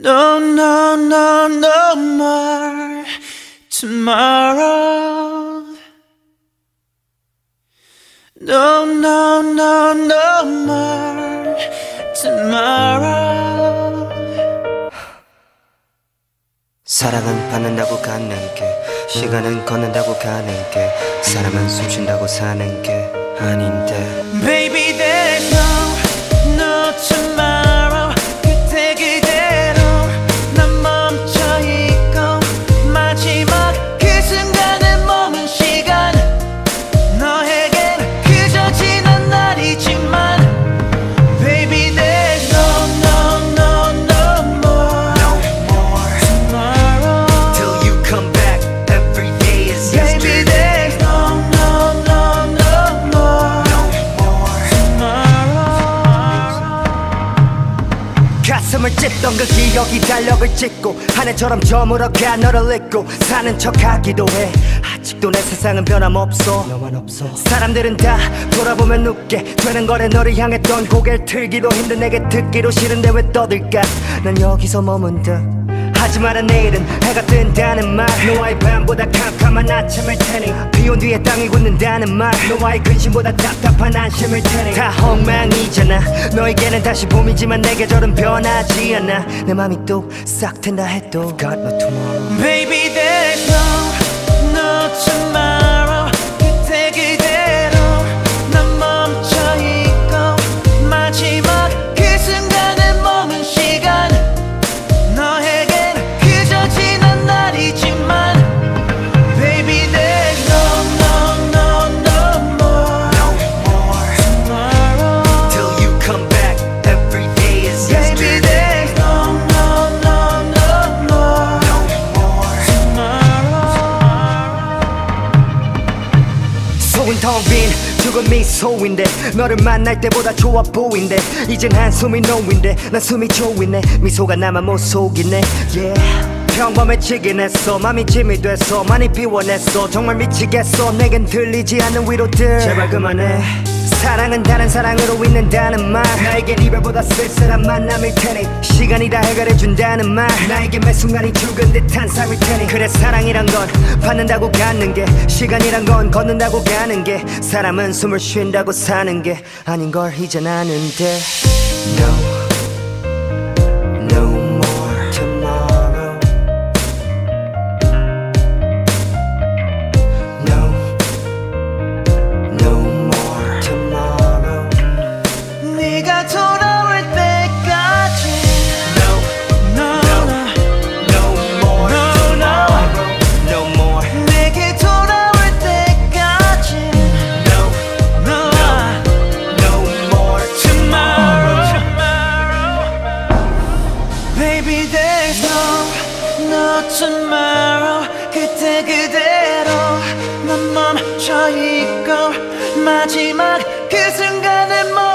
No, no, no, no more tomorrow. No, no, no, no more tomorrow. 사랑은 받는다고 갖는 게 시간은 걷는다고 가는 게 사람은 숨 쉰다고 사는 게 아닌데 찢던 그 기억이 달력을 찍고 하늘처럼 저물어가 너를 잊고 사는 척하기도 해. 아직도 내 세상은 변함없어. 너만 없어. 사람들은 다 돌아보면 웃게 되는 거래. 너를 향했던 고개를 틀기도 힘든 내게 듣기도 싫은데 왜 떠들까? 난 여기서 머문 다 하지만 내일은 해가 뜬다는 말. 너와의 밤보다 캄캄한 아침일 테니. 비온 뒤에 땅이 굳는다는 말. 너와의 근심보다 답답한 안심일 테니. 다 엉망이잖아. 너에게는 다시 봄이지만 내 계절은 변하지 않아. 내 맘이 또 싹 튼다 해도. Got no tomorrow. Baby, 속은 텅빈 죽은 미소인데 너를 만날 때보다 좋아 보인대. 이젠 한숨이 노인데 난 숨이 조이네. 미소가 나만 못 속이네. Yeah. 평범해지긴 했어. 맘이 짐이 됐어. 많이 비워냈어. 정말 미치겠어. 내겐 들리지 않는 위로들. 제발 그만해 사랑은 다른 사랑으로 있는다는 말. 나에겐 이별보다 쓸쓸한 만남일 테니 시간이 다 해결해준다는 말. 나에겐 매 순간이 죽은 듯한 삶일 테니 그래 사랑이란 건 받는다고 갖는 게 시간이란 건 걷는다고 가는 게 사람은 숨을 쉰다고 사는 게 아닌 걸 이젠 아는데. No tomorrow 그때 그대로 난 멈춰 있고 마지막 그 순간에 너에겐